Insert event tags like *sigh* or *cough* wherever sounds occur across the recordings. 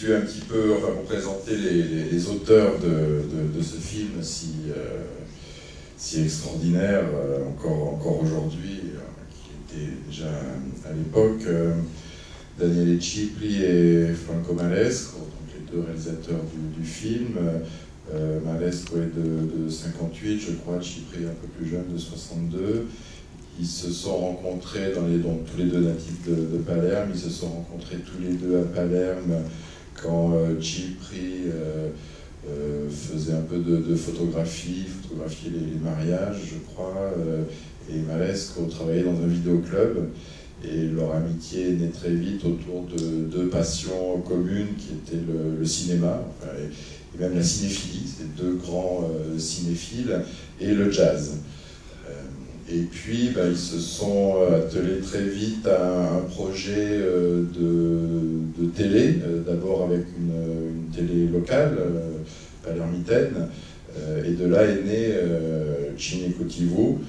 situer un petit peu, enfin pour présenter les, auteurs de, ce film si, si extraordinaire encore, encore aujourd'hui, qui était déjà à l'époque. Daniele Cipli et Franco Malesco, donc les deux réalisateurs du, film. Euh, Malesco est de, 58, je crois, Cipri un peu plus jeune, de 62. Ils se sont rencontrés, dans les, donc tous les deux natifs de, Palerme, ils se sont rencontrés tous les deux à Palerme quand euh, Cipri euh, euh, faisait un peu de, photographie, photographiait les, mariages, je crois, et Malesco travaillait dans un vidéoclub. Et leur amitié est née très vite autour de deux passions communes qui étaient le, cinéma et, même la cinéphilie, c'était deux grands euh, cinéphiles, et le jazz. Euh, et puis, bah, ils se sont attelés très vite à un, projet euh, de, télé, d'abord avec une, télé locale, palermitaine, et de là est né Chine Cotivo,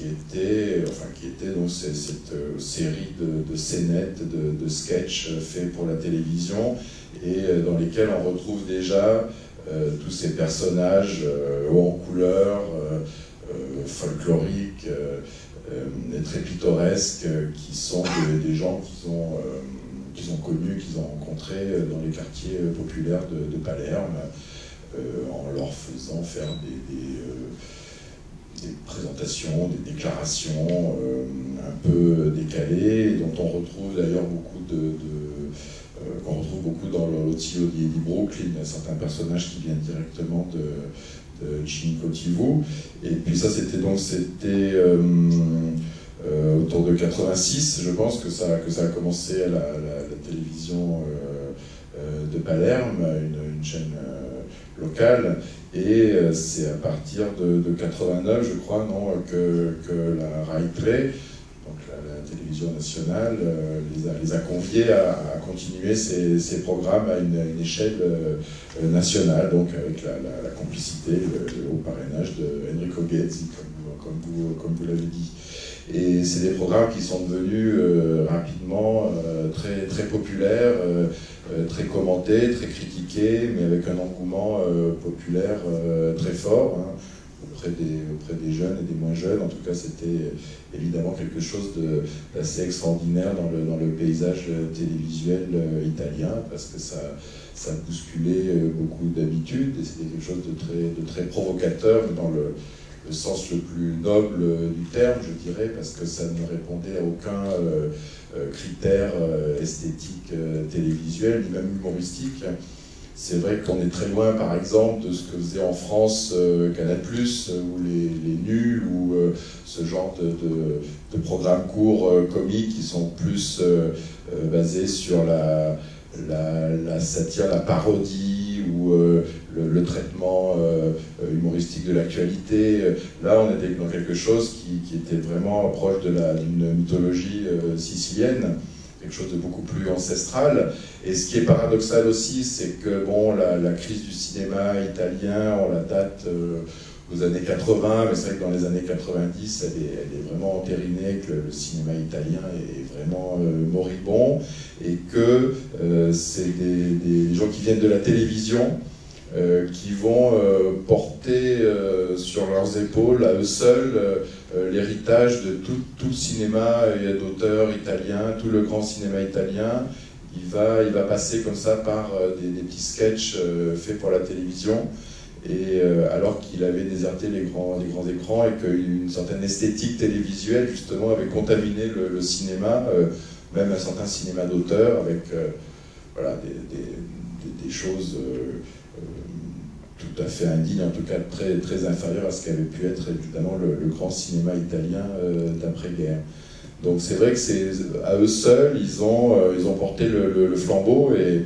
qui était, enfin, qui était cette, euh, série de, scénettes, de, de sketchs faits pour la télévision, et euh, dans lesquels on retrouve déjà euh, tous ces personnages hauts en couleur, folkloriques, et très pittoresques, qui sont des, gens qu'ils ont, connus, qu'ils ont rencontrés dans les quartiers populaires de, Palerme, en leur faisant faire des présentations, des déclarations euh, un peu décalées, dont on retrouve d'ailleurs beaucoup de, euh, qu'on retrouve beaucoup dans l'Otio di, Brooklyn, certains personnages qui viennent directement de, de Chinico Et puis ça, c'était donc c'était euh, autour de 86, je pense que ça, que ça a commencé à la, télévision de Palerme, une, chaîne locale. Et euh, c'est à partir de, 89, je crois, non, que, que la RAI la, télévision nationale, euh, les, a, conviés à, continuer ces, programmes à une, échelle euh, nationale, donc avec la, complicité, le, haut parrainage de Enrico comme, vous, l'avez dit. Et c'est des programmes qui sont devenus rapidement très, très populaires, très commentés, très critiqués, mais avec un engouement populaire très fort. Hein, auprès des, jeunes et des moins jeunes. En tout cas, c'était évidemment quelque chose d'assez extraordinaire dans le, paysage télévisuel italien, parce que ça, ça bousculait beaucoup d'habitudes, et c'était quelque chose de très, provocateur dans le, sens le plus noble du terme, je dirais, parce que ça ne répondait à aucun euh, euh, critère euh, esthétique télévisuel, ni même humoristique. C'est vrai qu'on est très loin, par exemple, de ce que faisait en France Canal+, ou les, les, Nuls, ou ce genre de, programmes courts comiques qui sont plus basés sur la, la, la, satire, la parodie, ou le, traitement euh, euh, humoristique de l'actualité. Là, on était dans quelque chose qui, était vraiment proche d'une mythologie euh, sicilienne quelque chose de beaucoup plus ancestral. Et ce qui est paradoxal aussi, c'est que bon, la, crise du cinéma italien, on la date aux années 80, mais c'est vrai que dans les années 90, elle est, vraiment entérinée, que le, cinéma italien est vraiment moribond, et que c'est des, gens qui viennent de la télévision, euh, qui vont euh, porter euh, sur leurs épaules, à eux seuls, l'héritage de tout, le cinéma d'auteurs italiens, tout le grand cinéma italien. Il va, il va passer comme ça par des, petits sketchs faits pour la télévision. Et alors qu'il avait déserté les grands, les grands écrans et qu'une certaine esthétique télévisuelle justement avait contaminé le, cinéma, même un certain cinéma d'auteur, avec voilà, des choses tout à fait indigne, en tout cas très, très inférieur à ce qu'avait pu être évidemment le, grand cinéma italien euh, d'après-guerre. Donc c'est vrai que c'est à eux seuls, ils ont, euh, ils ont porté le, flambeau et,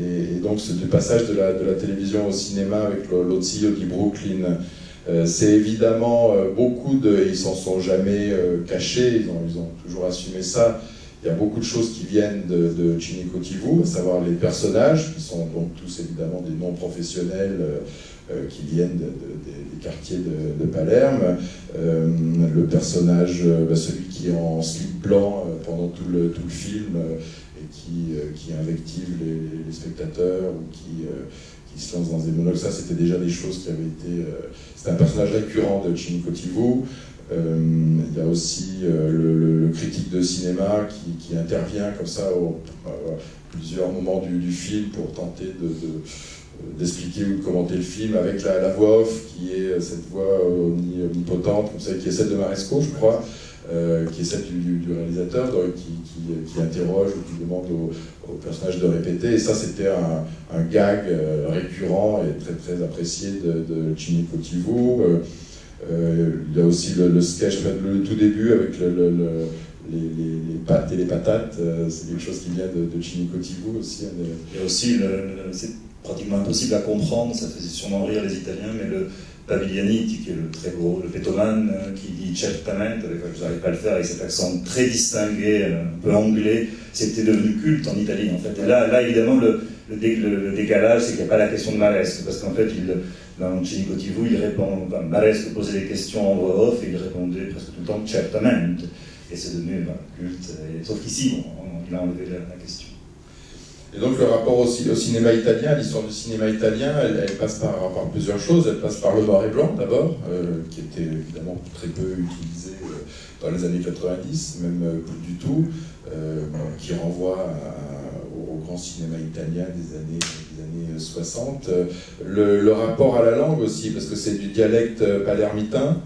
et, donc ce passage de la, de la télévision au cinéma avec l'Ozio di Brooklyn, euh, c'est évidemment beaucoup de... Ils s'en sont jamais cachés, ils ont, ils ont toujours assumé ça. Il y a beaucoup de choses qui viennent de, de Chinico à savoir les personnages, qui sont donc tous évidemment des noms professionnels euh, euh, qui viennent des quartiers de, Palerme. Euh, le personnage, bah, celui qui est en slip blanc pendant tout le, film, et qui, qui invective les, spectateurs ou qui, se lance dans des monologues. Ça, c'était déjà des choses qui avaient été. c'était un personnage récurrent de Chinico il y a aussi le, critique de cinéma qui, intervient comme ça au, plusieurs moments du, film pour tenter de d'expliquer ou de commenter le film avec la, voix off qui est cette voix omnipotente, comme ça, qui est celle de Maresco, je crois, euh, qui est celle du, réalisateur, qui, interroge ou qui demande au, personnage de répéter. Et ça, c'était un, gag euh, récurrent et très très apprécié de, de Chinico euh, il y a aussi le, sketch, le tout début avec le, les, les, pâtes et les patates, c'est quelque chose qui vient de, de Chinico aussi. Hein, y a aussi pratiquement impossible à comprendre, ça faisait sûrement rire les Italiens, mais le Pavigliani, qui est le très gros, le pétoman, euh, qui dit certamente, je n'arrive pas à le faire avec cet accent très distingué, euh, un peu anglais, c'était devenu culte en Italie en fait. Et là, là évidemment, le, décalage, c'est qu'il n'y a pas la question de Maresque, parce qu'en fait, il, dans Cinicotivou, il répond, Maresque posait des questions en voix off et il répondait presque tout le temps certamente. Et c'est devenu ben, culte. sauf qu'ici, il a enlevé la question. Et donc le rapport aussi au cinéma italien, l'histoire du cinéma italien, elle, passe par, plusieurs choses. Elle passe par le noir et blanc d'abord, euh, qui était évidemment très peu utilisé euh, dans les années 90, même euh, plus du tout, qui renvoie au, grand cinéma italien des années, des années 60. Le, rapport à la langue aussi, parce que c'est du dialecte palermitain.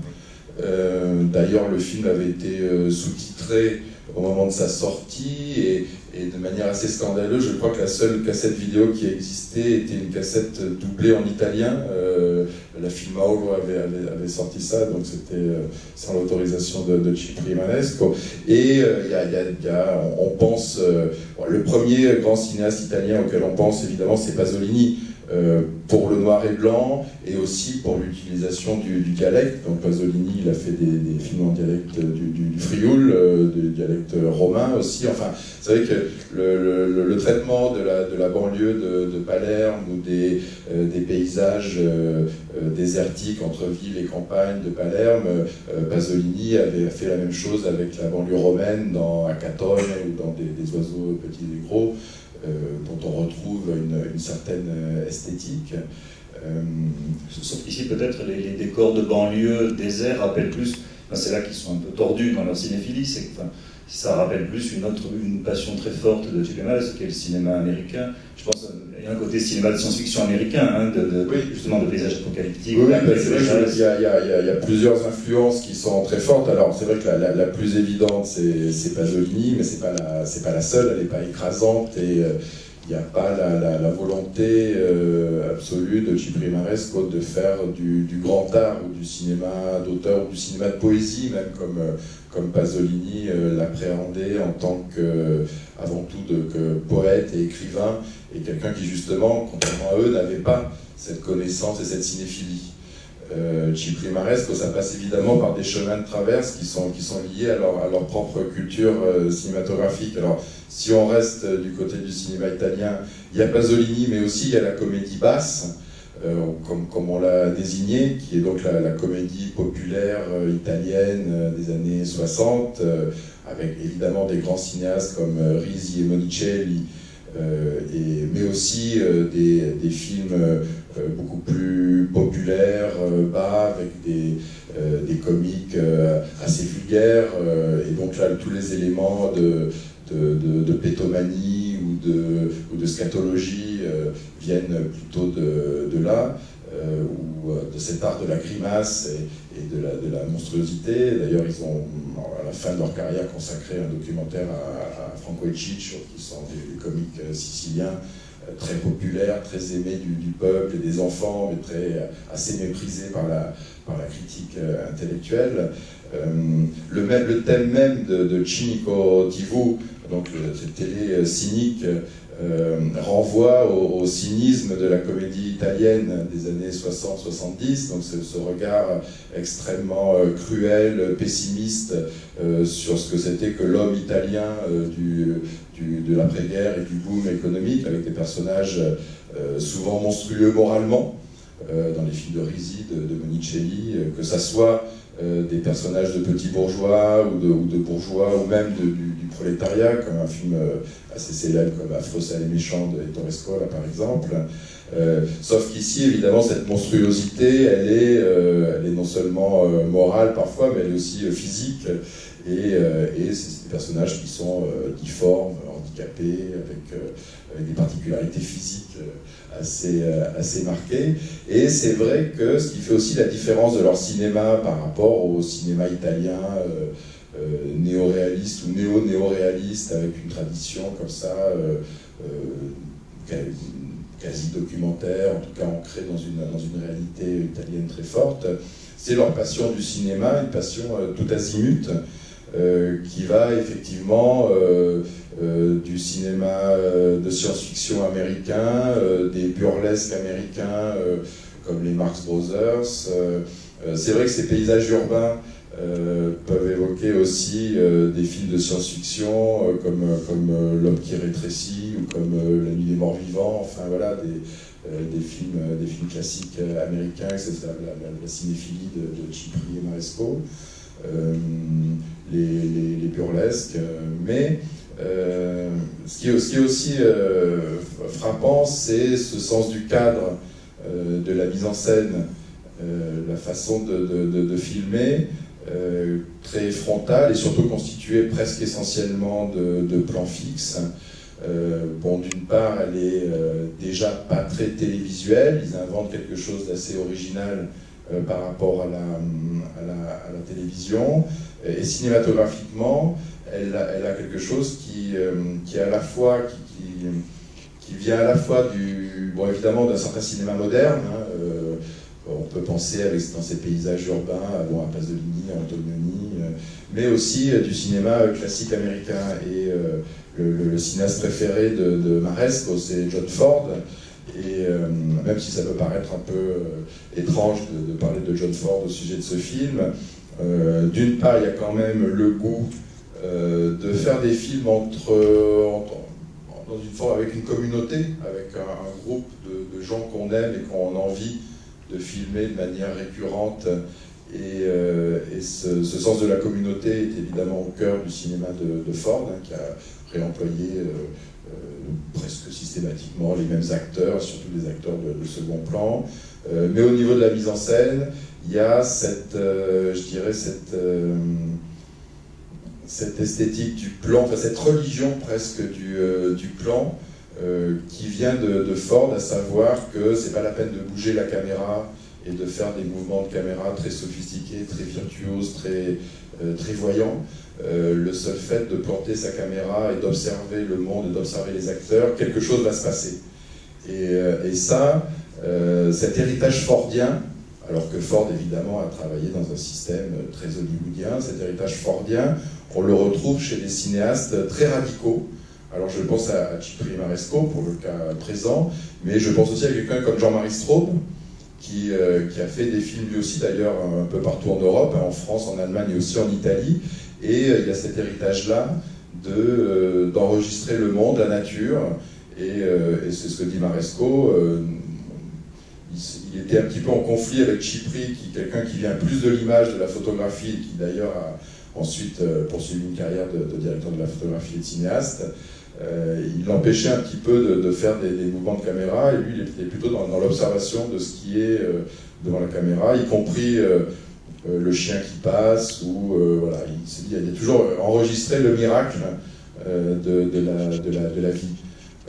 D'ailleurs, le film avait été sous-titré au moment de sa sortie et, de manière assez scandaleuse, je crois que la seule cassette vidéo qui existait était une cassette doublée en italien. Euh, la Film avait, avait, sorti ça, donc c'était euh, sans l'autorisation de, de Cipri Manesco. Et euh, y, a, on, pense, le premier grand cinéaste italien auquel on pense évidemment, c'est Pasolini. Euh, pour le noir et blanc et aussi pour l'utilisation du, dialecte. Donc Pasolini, il a fait des, films en dialecte du, du, frioul, euh, du dialecte romain aussi. Enfin, c'est vrai que le, traitement de la, banlieue de, Palerme ou des, euh, paysages désertiques entre ville et campagne de Palerme, Pasolini avait fait la même chose avec la banlieue romaine dans Acatone ou des, oiseaux petits et gros. Euh, dont on retrouve une, certaine euh, esthétique. Euh, Sauf qu'ici, peut-être, les, décors de banlieue, désert, rappellent plus, c'est là qu'ils sont un peu tordus dans leur cinéphilie, c'est ça rappelle plus une autre une passion très forte de J.P. qui est le cinéma américain. Je pense qu'il y a un côté cinéma de science-fiction américain, hein, de, justement de paysages apocalyptiques. Oui, il y, y, a plusieurs influences qui sont très fortes. Alors c'est vrai que la, la, plus évidente c'est Pasolini, mais c'est pas la c'est pas la seule. Elle n'est pas écrasante et euh, il n'y a pas la, la volonté euh, absolue de Cipri Maresco de faire du, grand art ou du cinéma d'auteur ou du cinéma de poésie, même comme, euh, comme Pasolini euh, l'appréhendait en tant que, avant tout, que poète et écrivain, et quelqu'un qui, justement, contrairement à eux, n'avait pas cette connaissance et cette cinéphilie. Euh, Cipri Maresco, ça passe évidemment par des chemins de traverse qui sont, qui sont liés à leur, à leur propre culture cinématographique. Alors, si on reste du côté du cinéma italien, il y a Pasolini, mais aussi il y a la comédie basse, euh, comme, comme, on l'a désigné, qui est donc la, comédie populaire euh, italienne euh, des années 60, avec évidemment des grands cinéastes comme Risi et Monicelli, mais aussi des, films beaucoup plus populaires, bas, avec des, des comiques assez vulgaires, et donc là tous les éléments de de, pétomanie ou de, ou de scatologie euh, viennent plutôt de, là, euh, ou euh, de cet art de la grimace et, de, la, de, la, monstruosité. D'ailleurs, ils ont, à la fin de leur carrière, consacré un documentaire à, Franco et Ciccio, qui sont des, comiques siciliens très populaires, très aimés du, peuple et des enfants, mais très, assez méprisés par la, par la critique intellectuelle. le, thème même de, de Cinico Tivu, donc euh, cette télé euh, cynique euh, renvoie au, cynisme de la comédie italienne des années 60-70, donc ce, regard extrêmement cruel, pessimiste sur ce que c'était que l'homme italien du, de l'après-guerre et du boom économique, avec des personnages souvent monstrueux moralement, dans les films de Risi, de Monicelli, que ça soit des personnages de petits bourgeois ou de, bourgeois ou même du, prolétariat, comme un film assez célèbre comme Affreux, et méchant de Ettore par exemple. sauf qu'ici, évidemment, cette monstruosité, elle est, elle est non seulement morale parfois, mais elle est aussi physique. Et, et c'est des personnages qui sont difformes, handicapés, avec, avec, des particularités physiques assez, euh, assez marqué. Et c'est vrai que ce qui fait aussi la différence de leur cinéma par rapport au cinéma italien euh, euh, néo-réaliste ou néo-néo-réaliste, avec une tradition comme ça, quasi documentaire, en tout cas ancrée dans une réalité italienne très forte, c'est leur passion du cinéma, une passion tout azimut. Qui va effectivement euh, du cinéma euh, de science-fiction américain, euh, des burlesques américains comme les Marx Brothers. c'est vrai que ces paysages urbains peuvent évoquer aussi des films de science-fiction comme, comme L'homme qui rétrécit ou comme La nuit des morts vivants, enfin voilà, des, films, des films classiques américains, c'est la, la, cinéphilie de, de Cipri et Maresco, les, les, les, burlesques, mais euh, ce, qui est, aussi euh, frappant, c'est ce sens du cadre, euh, de la mise en scène, la façon de, filmer, très frontale et surtout constituée presque essentiellement de, plans fixes. bon, d'une part, elle est déjà pas très télévisuelle, ils inventent quelque chose d'assez original par rapport à la, télévision, et cinématographiquement, elle a, quelque chose qui, euh, qui, qui, vient à la fois du, bon, évidemment d'un certain cinéma moderne. Hein, euh, on peut penser dans ces paysages urbains bon, à Pasolini, à Antonioni, euh, mais aussi du cinéma classique américain. Et le, cinéaste préféré de, de Maresco, c'est John Ford. Et même si ça peut paraître un peu étrange de, parler de John Ford au sujet de ce film, d'une part, il y a quand même le goût euh, de faire des films entre, dans une forme avec une communauté, avec un, groupe de, gens qu'on aime et qu'on a envie de filmer de manière récurrente. Et, euh, ce, sens de la communauté est évidemment au cœur du cinéma de, Ford, hein, qui a réemployé euh, presque systématiquement les mêmes acteurs, surtout des acteurs de, second plan. mais au niveau de la mise en scène, il y a cette, je dirais, cette cette esthétique du plan, enfin cette religion presque du, euh, du plan, euh, qui vient de, Ford, à savoir que c'est pas la peine de bouger la caméra et de faire des mouvements de caméra très sophistiqués, très virtuoses, très, euh, très voyants. le seul fait de planter sa caméra et d'observer le monde et d'observer les acteurs, quelque chose va se passer. Et ça, cet héritage fordien, alors que Ford évidemment a travaillé dans un système très hollywoodien, cet héritage fordien, on le retrouve chez des cinéastes très radicaux. Alors je pense à, Cipri Maresco pour le cas présent, mais je pense aussi à quelqu'un comme Jean-Marie Straub, qui, euh, qui, a fait des films lui aussi d'ailleurs un peu partout en Europe, hein, en France, en Allemagne et aussi en Italie. Et euh, il y a cet héritage-là euh, d'enregistrer le monde, la nature. Et, c'est ce que dit Maresco. Il, était un petit peu en conflit avec Cipri, qui quelqu'un qui vient plus de l'image, de la photographie, qui d'ailleurs a, ensuite euh, poursuivi une carrière de, directeur de la photographie et de cinéaste. Euh, il l'empêchait un petit peu de, faire des, mouvements de caméra, et lui, il était plutôt dans, l'observation de ce qui est euh, devant la caméra, y compris le chien qui passe, ou voilà, il, il, a toujours enregistré le miracle de, la, vie.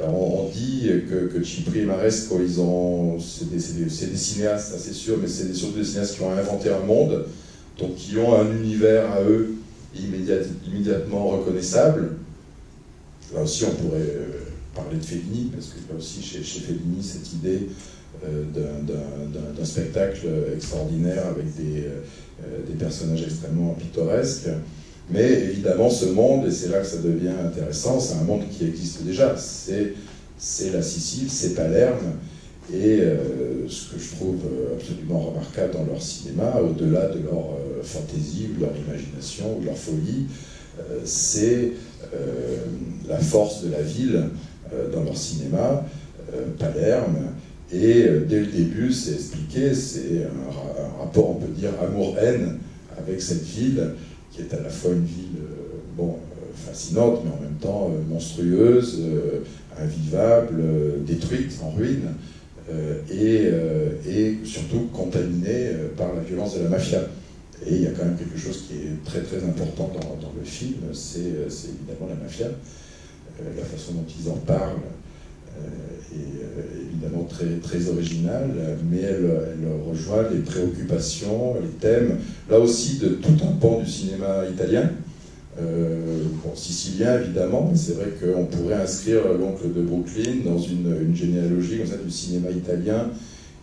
On, dit que, que et Maresco, ils ont, c'est des, des, cinéastes, c'est sûr, mais c'est surtout des cinéastes qui ont inventé un monde, donc qui ont un univers à eux immédiatement reconnaissable. Là aussi, on pourrait euh, parler de Fellini, parce que là aussi, chez, chez Fellini, cette idée euh, d'un spectacle extraordinaire avec des, euh, des, personnages extrêmement pittoresques. Mais évidemment, ce monde, et c'est là que ça devient intéressant, c'est un monde qui existe déjà. C'est la Sicile, c'est Palerme, et ce que je trouve absolument remarquable dans leur cinéma, au-delà de leur fantaisie, ou leur imagination, ou leur folie, euh, c'est euh, la force de la ville euh, dans leur cinéma, Palerme, et dès le début, c'est expliqué, c'est un, rapport, on peut dire, amour-haine avec cette ville, qui est à la fois une ville bon, fascinante, mais en même temps monstrueuse, invivable, détruite, en ruine, et, et, surtout contaminée par la violence de la mafia. Et il y a quand même quelque chose qui est très très important dans, dans le film, c'est évidemment la mafia, la façon dont ils en parlent, est euh, évidemment très, très originale, mais elle, rejoint les préoccupations, les thèmes, là aussi de tout un pan du cinéma italien. Euh, sicilien évidemment, mais c'est vrai qu'on pourrait inscrire l'oncle de Brooklyn dans une, généalogie comme ça, du cinéma italien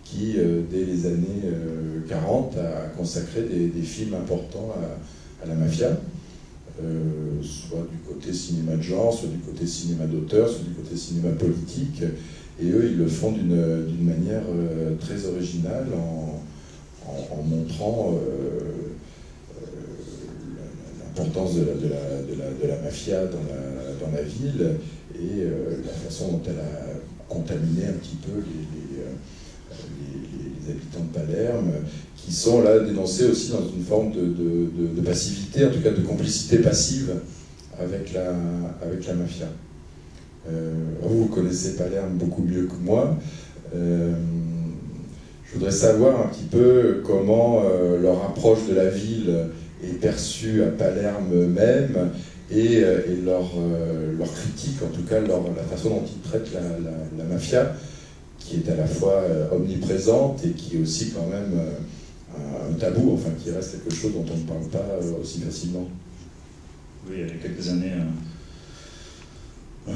qui, euh, dès les années 40, a consacré des, films importants à la mafia. Euh, soit du côté cinéma de genre, soit du côté cinéma d'auteur, soit du côté cinéma politique. Et eux, ils le font d'une manière euh, très originale en, montrant euh, l'importance de la, mafia dans la, ville et la façon dont elle a contaminé un petit peu les habitants de Palerme qui sont là dénoncés aussi dans une forme de, de, passivité, en tout cas de complicité passive avec la, avec la mafia. Euh, vous, connaissez Palerme beaucoup mieux que moi. Euh, je voudrais savoir un petit peu comment euh, leur approche de la ville est perçue à Palerme même et, et leur, leur, critique, en tout cas leur, la façon dont ils traitent la, la, mafia, qui est à la fois omniprésente et qui est aussi quand même un tabou, enfin qui reste quelque chose dont on ne parle pas euh, aussi facilement. Oui, il y a quelques années, euh, euh,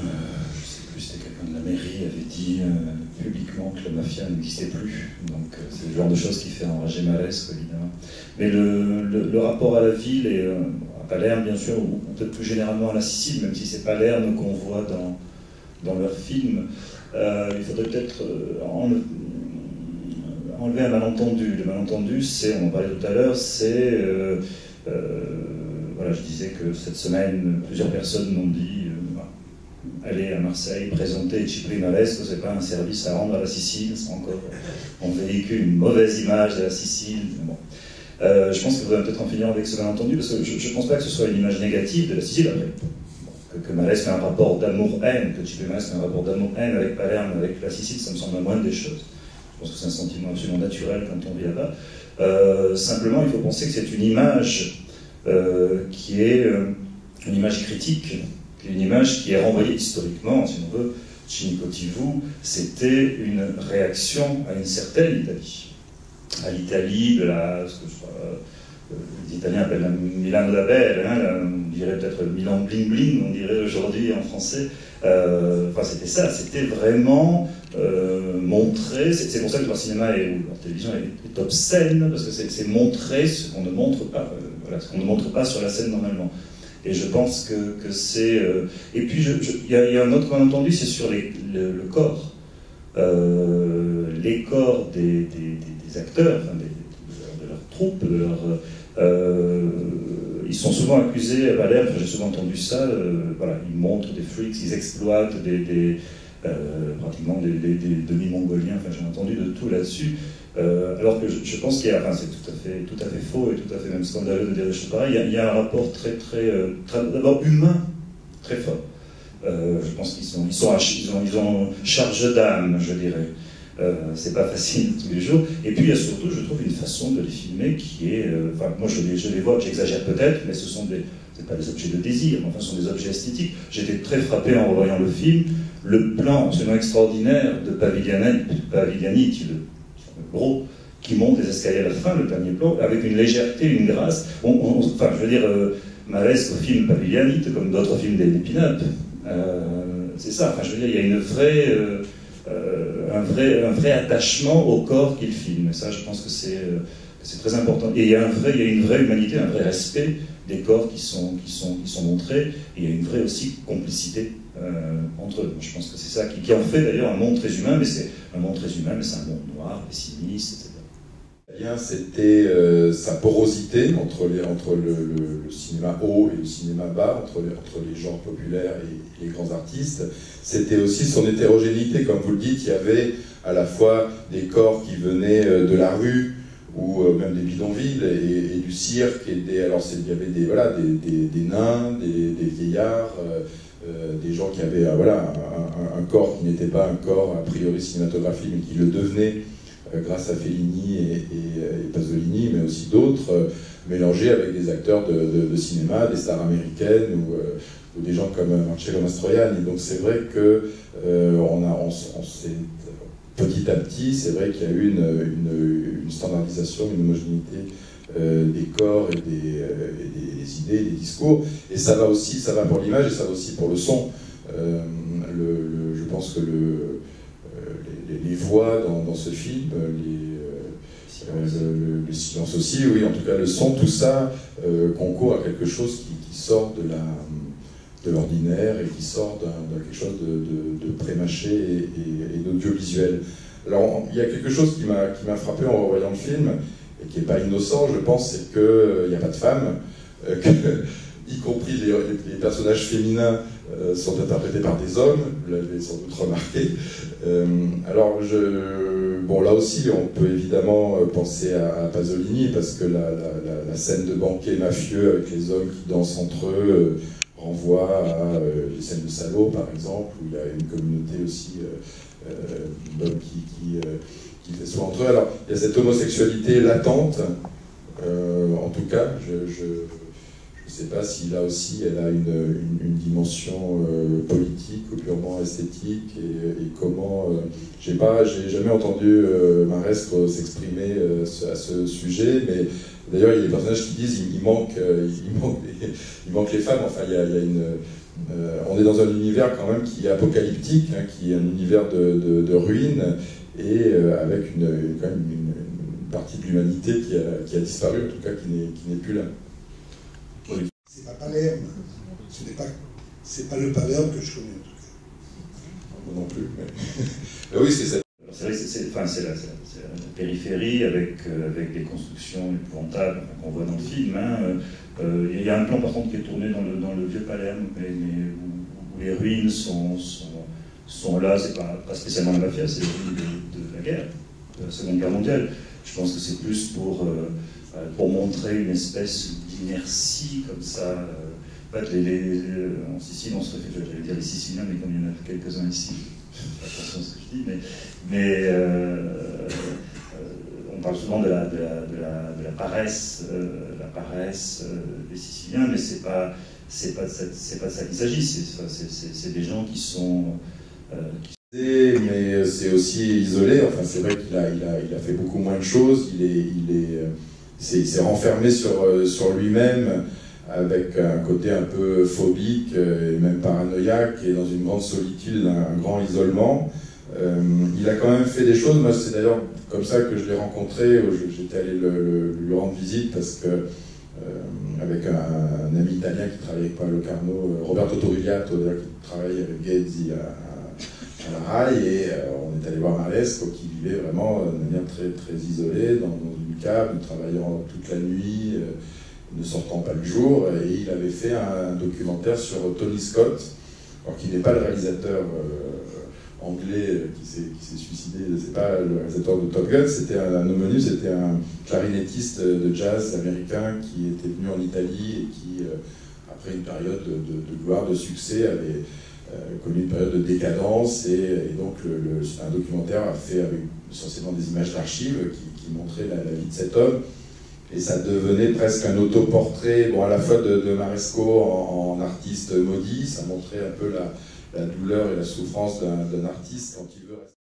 je ne sais plus, c'était quelqu'un de la mairie avait dit publiquement que la mafia n'existait plus. Donc c'est le genre de choses qui fait enrager Malesque, évidemment. Mais le, rapport à la ville et à Palerme, bien sûr, ou peut-être plus généralement à la Sicile, même si c'est Palerme qu'on voit dans, dans leur film, il faudrait peut-être en enlever un malentendu. Le malentendu, c'est, on en parlait tout à l'heure, c'est. Euh, euh, voilà, je disais que cette semaine, plusieurs personnes m'ont dit euh, aller à Marseille, présenter Cipri Malesco, c'est pas un service à rendre à la Sicile, c'est encore. On véhicule une mauvaise image de la Sicile. Bon. je pense que vous allez peut-être en finir avec ce malentendu, parce que je ne pense pas que ce soit une image négative de la Sicile. Que, que a un rapport d'amour-haine, que Malesque a un rapport d'amour-haine avec Palerme, avec la Sicile, ça me semble la moindre des choses. Je pense que c'est un sentiment absolument naturel quand on vit là-bas. Euh, simplement, il faut penser que c'est une image euh, qui est euh, une image critique, une image qui est renvoyée historiquement, si on veut. Chinicotivu, c'était une réaction à une certaine Italie, à l'Italie de la, ce que les Italiens appellent la Milano d'Abel, hein, on dirait peut-être Milan bling bling, on dirait aujourd'hui en français. enfin, c'était ça, c'était vraiment euh, montrer, c'est pour ça que leur cinéma et leur télévision est, obscène, parce que c'est montrer ce qu'on ne montre pas, euh, voilà, ce ne montre pas sur la scène normalement. Et je pense que, que c'est. Euh, et puis, il y, a un autre malentendu, c'est sur le, corps. les corps des, acteurs, de leur troupe, de leur. Ils sont souvent accusés à Valère, j'ai souvent entendu ça, voilà, ils montrent des freaks, ils exploitent des, euh, pratiquement des, demi-mongoliens, enfin j'ai entendu de tout là-dessus. Euh, alors que je, pense qu'il y a, c'est tout à fait, tout à fait faux et tout à fait même scandaleux de dire des choses pareilles. Il y a, un rapport très, très, euh, d'abord humain, très fort. je pense qu'ils sont, ils sont, ils ont, ils ont charge d'âme, je dirais. C'est pas facile *laughs* tous les jours. Et puis il y a surtout, je trouve, une façon de les filmer qui est. enfin, moi je les, vois, j'exagère peut-être, mais ce sont des. Pas des objets de désir, mais enfin ce sont des objets esthétiques. J'étais très frappé en revoyant le film le plan absolument extraordinaire de Pavigliani, Pavigliani le, gros, qui monte les escaliers à la fin, le dernier plan, avec une légèreté, une grâce. enfin, je veux dire, euh, au film Pavigliani, comme d'autres films pin-up. Euh, c'est ça, enfin, je veux dire, il y a une vraie, euh, euh, un, vrai, un vrai attachement au corps qu'il filme. Et ça, je pense que c'est, c'est très important. Et il y, a un vrai, il y a une vraie humanité, un vrai respect des corps qui sont, qui sont, qui montrés. Et il y a une vraie aussi complicité euh, entre eux. Je pense que c'est ça qui, en fait d'ailleurs un monde très humain, mais c'est un monde très humain, mais c'est un monde noir, pessimiste, etc. C'était euh, sa porosité entre, le, cinéma haut et le cinéma bas, entre les, genres populaires et, les grands artistes. C'était aussi son hétérogénéité, comme vous le dites, il y avait à la fois des corps qui venaient euh, de la rue, ou même des bidonvilles et, du cirque. Et alors il y avait des, nains, des, vieillards, des gens qui avaient voilà, un, corps qui n'était pas un corps a priori cinématographique, mais qui le devenait grâce à Fellini et, et, Pasolini, mais aussi d'autres, mélangés avec des acteurs de, cinéma, des stars américaines ou, des gens comme Marcello Mastroianni. Donc c'est vrai que on, a, petit à petit, c'est vrai qu'il y a eu une, standardisation, une homogénéité euh, des corps et des, euh, idées, des discours. Et ça va aussi, ça va pour l'image et ça va aussi pour le son. Euh, je pense que le, les, voix dans, ce film, les, le, silence aussi, oui, en tout cas le son, tout ça concourt à quelque chose qui, sort de la de l'ordinaire et qui sort d'un quelque chose de, de, prémâché et, et, d'audiovisuel. Alors, il y a quelque chose qui m'a frappé en revoyant le film, et qui n'est pas innocent, je pense, c'est qu'il euh, n'y a pas de femmes, euh, *laughs* y compris les, personnages féminins euh, sont interprétés par des hommes, vous l'avez sans doute remarqué. alors, je, bon, là aussi, on peut évidemment penser à, Pasolini, parce que la, scène de banquet mafieux avec les hommes qui dansent entre eux, renvoie à euh, les scènes de Salo, par exemple, où il y a une communauté aussi euh, euh, d'hommes qui, qui, qui entre eux. Alors, il y a cette homosexualité latente, en tout cas, je, ne sais pas si là aussi elle a une, dimension politique ou purement esthétique et, comment. j'ai pas, j'ai jamais entendu Maresco s'exprimer à ce sujet, mais D'ailleurs, il y a des personnages qui disent qu'il manque, euh, il, manque il les femmes. Enfin, il y a, une, euh, on est dans un univers quand même qui est apocalyptique, hein, qui est un univers de, ruines et euh, avec une, partie de l'humanité qui a, disparu, en tout cas qui n'est plus là. C'est pas Palerme, ce n'est pas, pas le Palerme que je connais en tout cas. Moi non plus. Mais... *laughs* oui, c'est ça. C'est vrai que c'est la, périphérie avec, euh, des constructions épouvantables qu'on voit dans le film. Hein. Euh, il y a un plan par contre qui est tourné dans le, vieux Palerme, où, les ruines sont, là, c'est pas, pas spécialement la mafia, c'est les ruines de, la guerre, de la Seconde Guerre mondiale. Je pense que c'est plus euh, pour montrer une espèce d'inertie comme ça. En fait, les, en Sicile, on se réfère, j'allais dire les Siciliens, mais comme il y en a quelques-uns ici, attention à ce que je dis, mais, euh, on parle souvent de la, de la, de la, paresse, euh, la paresse euh, des Siciliens, mais c'est pas c'est pas, c'est ça qu'il s'agit. C'est des gens qui sont mais c'est aussi isolé. Enfin, c'est vrai qu'il a, il a, il a, fait beaucoup moins de choses. Il est, s'est renfermé sur, sur lui-même avec un côté un peu phobique et même paranoïaque et dans une grande solitude, un, grand isolement. Euh, il a quand même fait des choses, moi c'est d'ailleurs comme ça que je l'ai rencontré, j'étais allé le, lui rendre visite parce que euh, avec un, ami italien qui travaille avec Paolo Carno, euh, Roberto Torrigliato, qui travaille avec Ghezzi à, et on est allé voir Maresco qui vivait vraiment de manière très, très isolée, dans, une cave, travaillant toute la nuit ne sortant pas le jour, et il avait fait un, documentaire sur Tony Scott, alors qui n'est pas le réalisateur euh, anglais qui s'est suicidé, c'est pas le réalisateur de Top Gun, c'était un, homonyme, c'était un clarinettiste de jazz américain qui était venu en Italie et qui, euh, après une période de, gloire, de succès, avait euh, connu une période de décadence, et, donc le, un documentaire a fait avec essentiellement des images d'archives qui, montraient la vie de cet homme et ça devenait presque un autoportrait, bon, à la fois de, Maresco en, artiste maudit, ça montrait un peu la, la douleur et la souffrance d'un artiste quand il veut rester.